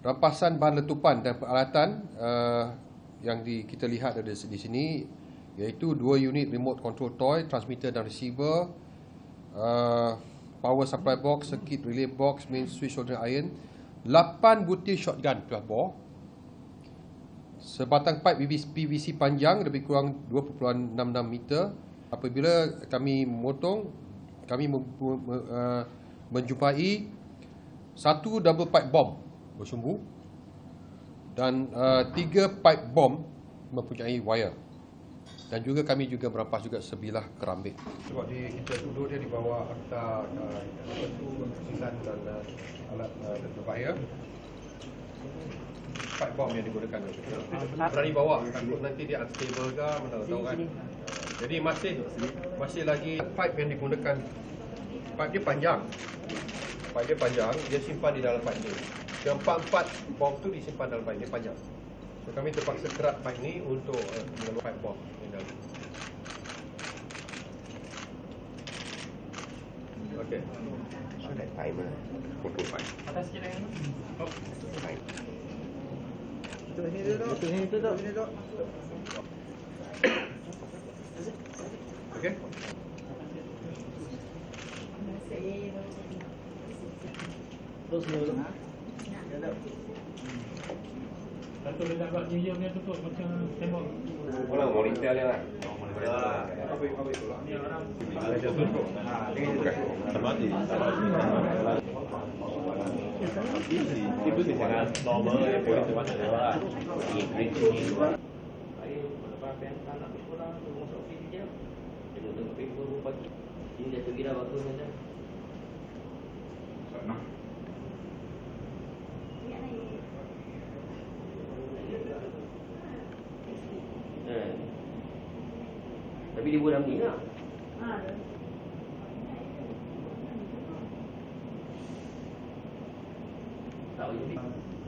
rampasan bahan letupan dan peralatan uh, yang di, kita lihat ada di sini iaitu dua unit remote control toy, transmitter dan receiver, uh, power supply box, circuit relay box, main switch soldering iron, 8 butir shotgun telah bor, sebatang pipe PVC panjang lebih kurang 2.66 meter. Apabila kami memotong, kami uh, menjumpai satu double pipe bomb bersumbu dan uh, tiga pipe bomb mempunyai wire dan juga kami juga merampas juga sebilah kerambit. Sebab di, kita tuduh dia di bawah akta uh, kesusahan dan uh, alat uh, berbahaya. Pipe bomb yang digunakan. Berani bawa, takut nanti dia unstable ke, mana tahu kan. Jadi masih masih lagi pipe yang digunakan. Pipe dia panjang. Pipe dia panjang, dia simpan di dalam pipe dia. Keempat-empat bom tu disimpan dalam pipe ni panjang. So kami terpaksa kerat pipe ni untuk uh, mengeluarkan pipe bom ni dalam. Okey. So that timer photo pipe. Atas sikit lagi. Oh. Pipe. Itu ni tu. Itu ni tu tu. Ini tu. Okey. Terus dulu. Satu dia nak buat New Year punya tutup macam tembok. Orang monitor dia lah. Ni orang. Termati. Itu di sana normal ya, boleh tu mana dia lah. Ini dah terkira waktu macam Tapi dia buat ni lah. Tak boleh.